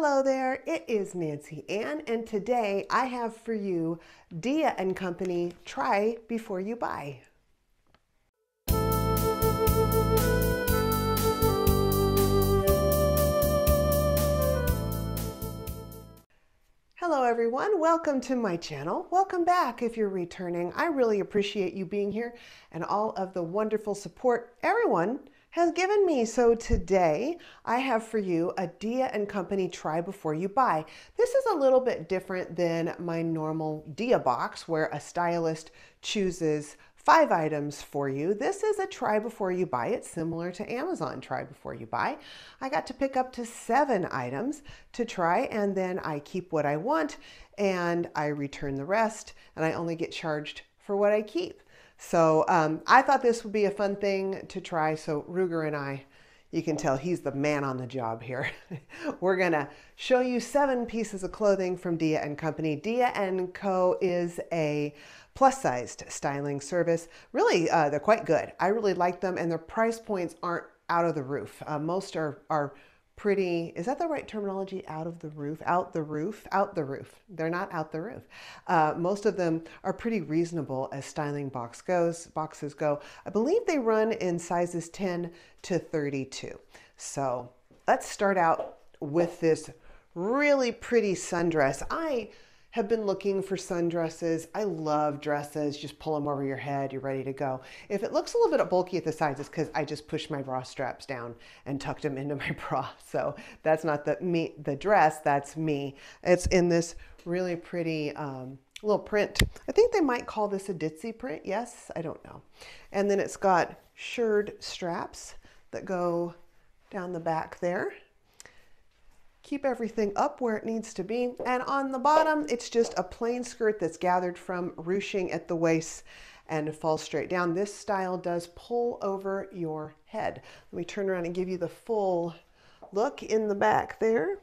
Hello there, it is Nancy Anne, and today I have for you Dia and Company Try Before You Buy. Hello everyone, welcome to my channel. Welcome back if you're returning. I really appreciate you being here and all of the wonderful support everyone has given me. So today I have for you a Dia and Company Try Before You Buy. This is a little bit different than my normal Dia box where a stylist chooses five items for you. This is a try before you buy. It's similar to Amazon try before you buy. I got to pick up to seven items to try and then I keep what I want and I return the rest and I only get charged for what I keep. So um, I thought this would be a fun thing to try. So Ruger and I, you can tell he's the man on the job here. We're gonna show you seven pieces of clothing from Dia and Company. Dia and Co is a plus-sized styling service. Really, uh, they're quite good. I really like them, and their price points aren't out of the roof. Uh, most are are pretty, is that the right terminology? Out of the roof, out the roof, out the roof. They're not out the roof. Uh, most of them are pretty reasonable as styling box goes, boxes go. I believe they run in sizes 10 to 32. So let's start out with this really pretty sundress. I have been looking for sundresses. I love dresses. Just pull them over your head. You're ready to go. If it looks a little bit bulky at the sides, it's because I just pushed my bra straps down and tucked them into my bra. So that's not the me, the dress. That's me. It's in this really pretty um, little print. I think they might call this a ditzy print. Yes, I don't know. And then it's got shirred straps that go down the back there keep everything up where it needs to be. And on the bottom, it's just a plain skirt that's gathered from ruching at the waist and falls straight down. This style does pull over your head. Let me turn around and give you the full look in the back there.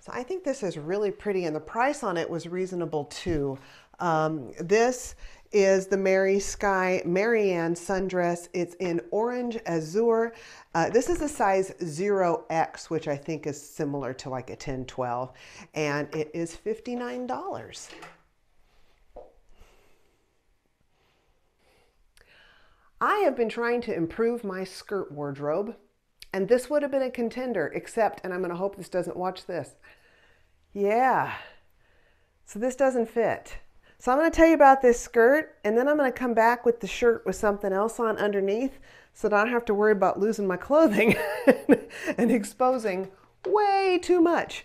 So I think this is really pretty and the price on it was reasonable too. Um, this is the Mary Sky Marianne sundress. It's in orange azure. Uh, this is a size 0X, which I think is similar to like a 10, 12, and it is $59. I have been trying to improve my skirt wardrobe, and this would have been a contender, except, and I'm going to hope this doesn't watch this. Yeah, so this doesn't fit. So I'm going to tell you about this skirt and then I'm going to come back with the shirt with something else on underneath so that I don't have to worry about losing my clothing and exposing way too much.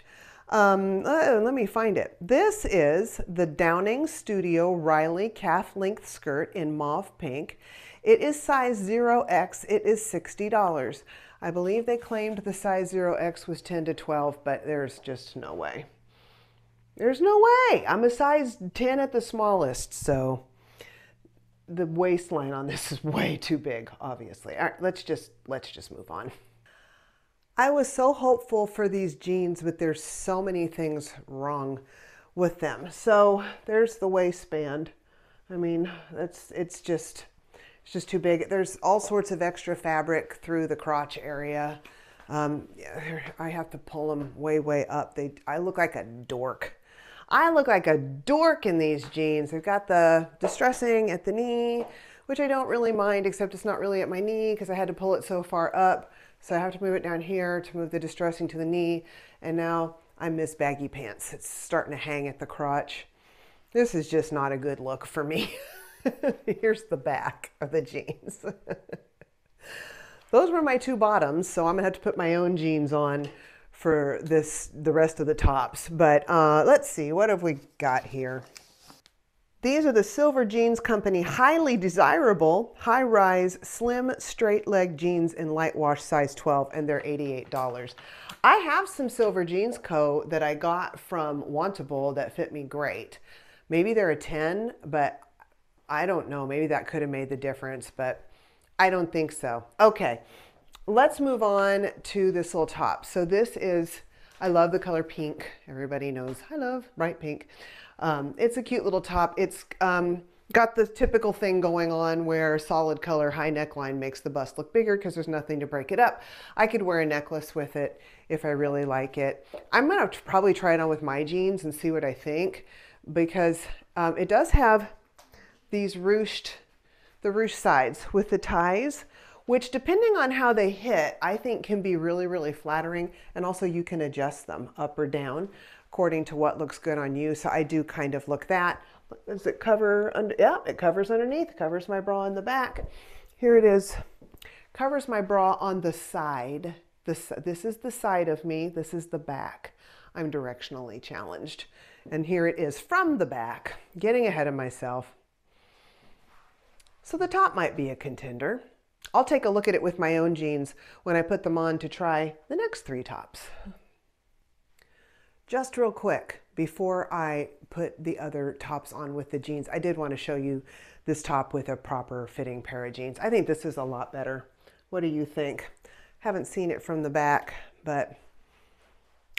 Um, uh, let me find it. This is the Downing Studio Riley calf length skirt in mauve pink. It is size 0X. It is $60. I believe they claimed the size 0X was 10 to 12, but there's just no way. There's no way. I'm a size 10 at the smallest, so the waistline on this is way too big, obviously. All right, let's just let's just move on. I was so hopeful for these jeans, but there's so many things wrong with them. So there's the waistband. I mean, that's it's just it's just too big. There's all sorts of extra fabric through the crotch area. Um, I have to pull them way, way up. They, I look like a dork. I look like a dork in these jeans. They've got the distressing at the knee, which I don't really mind, except it's not really at my knee because I had to pull it so far up. So I have to move it down here to move the distressing to the knee. And now I miss baggy pants. It's starting to hang at the crotch. This is just not a good look for me. Here's the back of the jeans. Those were my two bottoms, so I'm gonna have to put my own jeans on for this the rest of the tops. But uh, let's see, what have we got here? These are the Silver Jeans Company highly desirable high-rise slim straight leg jeans in light wash size 12 and they're $88. I have some Silver Jeans Co that I got from Wantable that fit me great. Maybe they're a 10, but I don't know. Maybe that could have made the difference, but I don't think so. Okay let's move on to this little top. So this is, I love the color pink. Everybody knows I love bright pink. Um, it's a cute little top. It's um, got the typical thing going on where solid color high neckline makes the bust look bigger because there's nothing to break it up. I could wear a necklace with it if I really like it. I'm gonna probably try it on with my jeans and see what I think because um, it does have these ruched, the ruched sides with the ties, which depending on how they hit, I think can be really, really flattering. And also you can adjust them up or down according to what looks good on you. So I do kind of look that. Does it cover, under, yeah, it covers underneath, covers my bra in the back. Here it is, covers my bra on the side. This, this is the side of me, this is the back. I'm directionally challenged. And here it is from the back, getting ahead of myself. So the top might be a contender. I'll take a look at it with my own jeans when I put them on to try the next three tops. Just real quick, before I put the other tops on with the jeans, I did want to show you this top with a proper fitting pair of jeans. I think this is a lot better. What do you think? Haven't seen it from the back, but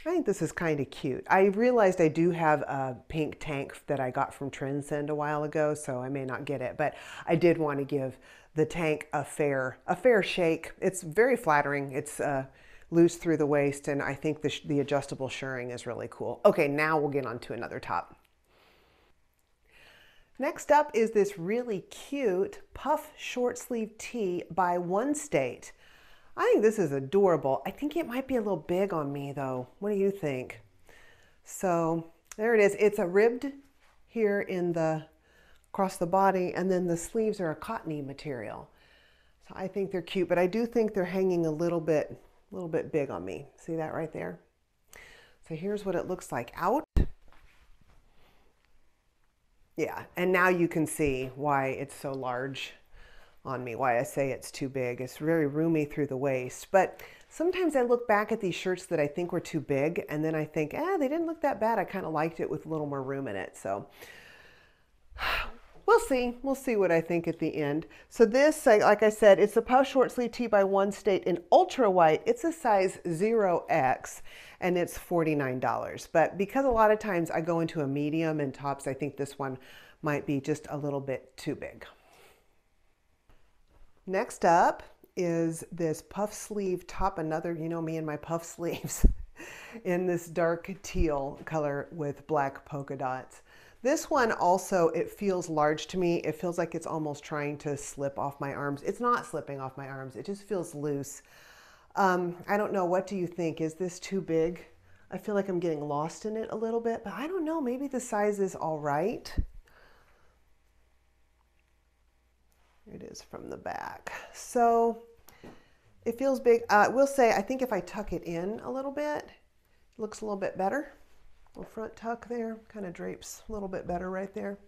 I think this is kind of cute. I realized I do have a pink tank that I got from Trendsend a while ago, so I may not get it, but I did want to give the tank a fair, a fair shake. It's very flattering. It's uh, loose through the waist, and I think the, the adjustable shirring is really cool. Okay, now we'll get on to another top. Next up is this really cute puff short sleeve tee by One State. I think this is adorable. I think it might be a little big on me though. What do you think? So there it is. It's a ribbed here in the across the body and then the sleeves are a cottony material. So I think they're cute, but I do think they're hanging a little bit a little bit big on me. See that right there? So here's what it looks like out. Yeah, and now you can see why it's so large on me, why I say it's too big. It's very roomy through the waist. But sometimes I look back at these shirts that I think were too big, and then I think, eh, they didn't look that bad. I kind of liked it with a little more room in it. So we'll see. We'll see what I think at the end. So this, like I said, it's a puff short sleeve tee by One State in ultra white. It's a size 0X and it's $49. But because a lot of times I go into a medium and tops, I think this one might be just a little bit too big. Next up is this puff sleeve top, another, you know me and my puff sleeves, in this dark teal color with black polka dots. This one also, it feels large to me. It feels like it's almost trying to slip off my arms. It's not slipping off my arms. It just feels loose. Um, I don't know. What do you think? Is this too big? I feel like I'm getting lost in it a little bit, but I don't know. Maybe the size is all right. It is from the back. So it feels big. Uh, I will say, I think if I tuck it in a little bit, it looks a little bit better little front tuck there, kind of drapes a little bit better right there.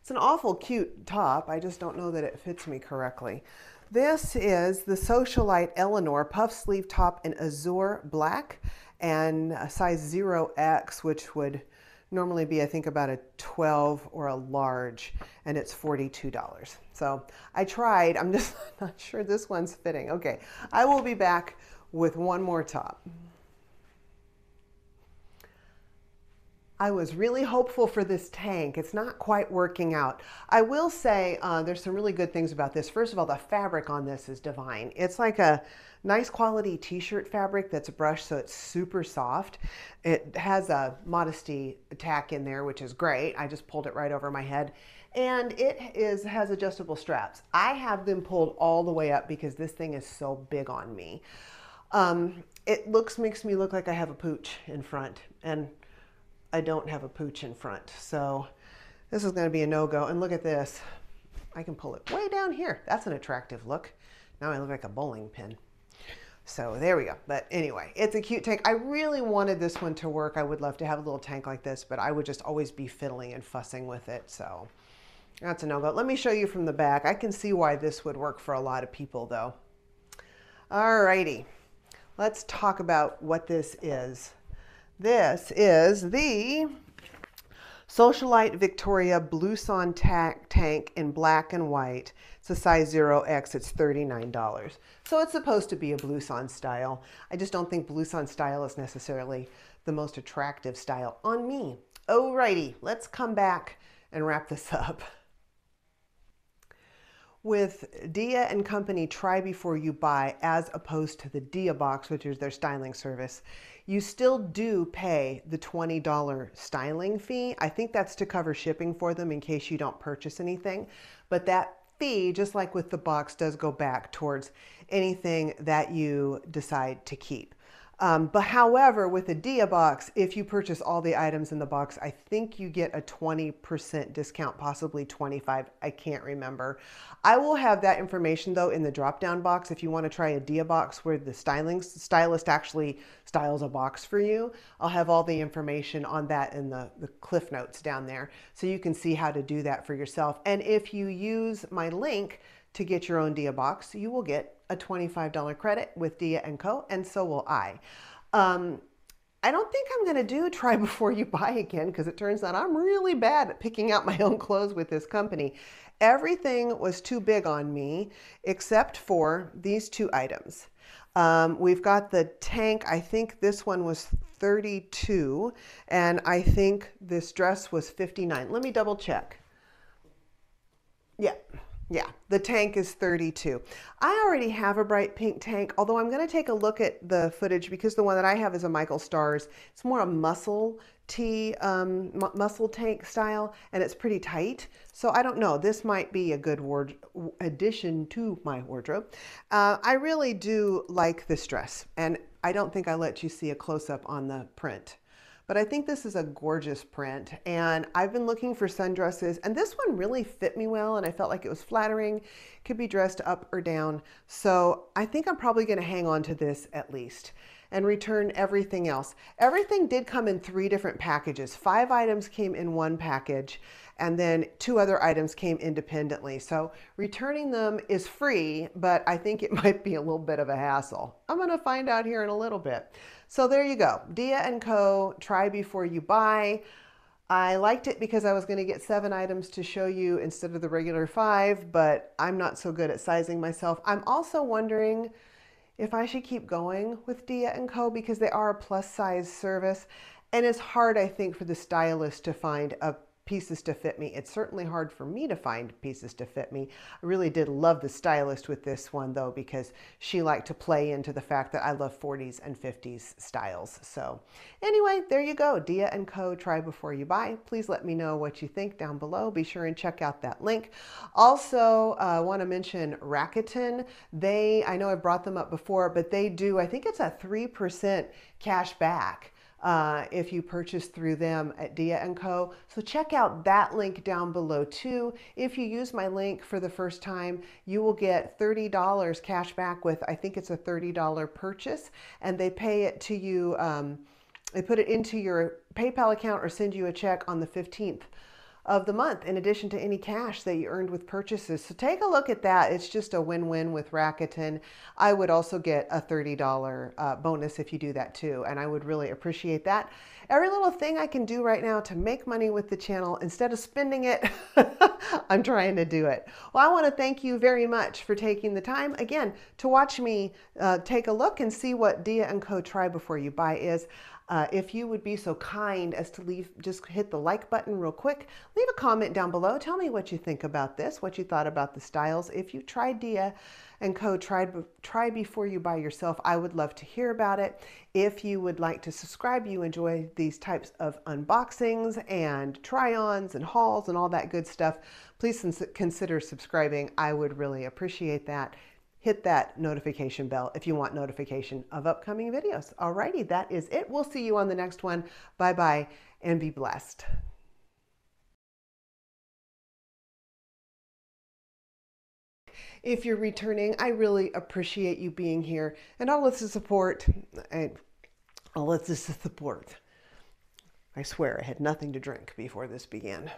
It's an awful cute top. I just don't know that it fits me correctly. This is the Socialite Eleanor puff sleeve top in azure black and a size 0X, which would normally be, I think, about a 12 or a large, and it's $42. So I tried. I'm just not sure this one's fitting. Okay, I will be back with one more top. I was really hopeful for this tank. It's not quite working out. I will say uh, there's some really good things about this. First of all, the fabric on this is divine. It's like a nice quality t-shirt fabric that's brushed so it's super soft. It has a modesty tack in there, which is great. I just pulled it right over my head. And it is has adjustable straps. I have them pulled all the way up because this thing is so big on me. Um, it looks makes me look like I have a pooch in front and I don't have a pooch in front. So this is going to be a no-go. And look at this. I can pull it way down here. That's an attractive look. Now I look like a bowling pin. So there we go. But anyway, it's a cute tank. I really wanted this one to work. I would love to have a little tank like this, but I would just always be fiddling and fussing with it. So that's a no-go. Let me show you from the back. I can see why this would work for a lot of people though. Alrighty, let's talk about what this is. This is the Socialite Victoria Blouson tank in black and white. It's a size 0X. It's $39. So it's supposed to be a blouson style. I just don't think blouson style is necessarily the most attractive style on me. Alrighty, let's come back and wrap this up. With Dia and Company Try Before You Buy, as opposed to the Dia box, which is their styling service, you still do pay the $20 styling fee. I think that's to cover shipping for them in case you don't purchase anything. But that fee, just like with the box, does go back towards anything that you decide to keep. Um, but however, with the Dia box, if you purchase all the items in the box, I think you get a 20% discount, possibly 25. I can't remember. I will have that information though in the drop down box if you want to try a Dia box where the styling stylist actually styles a box for you. I'll have all the information on that in the, the cliff notes down there so you can see how to do that for yourself. And if you use my link to get your own Dia box, you will get a $25 credit with Dia & Co. and so will I. Um, I don't think I'm going to do try before you buy again because it turns out I'm really bad at picking out my own clothes with this company. Everything was too big on me except for these two items. Um, we've got the tank. I think this one was 32 and I think this dress was 59. Let me double check. Yeah, yeah, the tank is 32. I already have a bright pink tank, although I'm going to take a look at the footage because the one that I have is a Michael Stars. It's more a muscle tee, um, muscle tank style, and it's pretty tight. So I don't know. This might be a good ward addition to my wardrobe. Uh, I really do like this dress, and I don't think I let you see a close-up on the print. But I think this is a gorgeous print and I've been looking for sundresses and this one really fit me well and I felt like it was flattering, could be dressed up or down. So I think I'm probably gonna hang on to this at least and return everything else. Everything did come in three different packages. Five items came in one package and then two other items came independently. So returning them is free, but I think it might be a little bit of a hassle. I'm gonna find out here in a little bit. So there you go. Dia & Co. Try Before You Buy. I liked it because I was going to get seven items to show you instead of the regular five, but I'm not so good at sizing myself. I'm also wondering if I should keep going with Dia & Co. because they are a plus size service. And it's hard, I think, for the stylist to find a pieces to fit me. It's certainly hard for me to find pieces to fit me. I really did love the stylist with this one though because she liked to play into the fact that I love 40s and 50s styles. So anyway, there you go. Dia & Co. Try Before You Buy. Please let me know what you think down below. Be sure and check out that link. Also, I uh, want to mention Rakuten. They, I know I've brought them up before, but they do, I think it's a 3% cash back uh, if you purchase through them at Dia & Co. So check out that link down below too. If you use my link for the first time, you will get $30 cash back with, I think it's a $30 purchase, and they pay it to you, um, they put it into your PayPal account or send you a check on the 15th of the month in addition to any cash that you earned with purchases. So take a look at that. It's just a win-win with Rakuten. I would also get a $30 uh, bonus if you do that too, and I would really appreciate that. Every little thing I can do right now to make money with the channel, instead of spending it, I'm trying to do it. Well, I want to thank you very much for taking the time, again, to watch me uh, take a look and see what Dia & Co. Try Before You Buy is. Uh, if you would be so kind as to leave, just hit the like button real quick. Leave a comment down below. Tell me what you think about this, what you thought about the styles. If you tried Dia and Co. Tried, try before you buy yourself, I would love to hear about it. If you would like to subscribe, you enjoy these types of unboxings and try-ons and hauls and all that good stuff, please consider subscribing. I would really appreciate that hit that notification bell if you want notification of upcoming videos. Alrighty, that is it. We'll see you on the next one. Bye-bye and be blessed. If you're returning, I really appreciate you being here and all of the support. And all of the support. I swear I had nothing to drink before this began.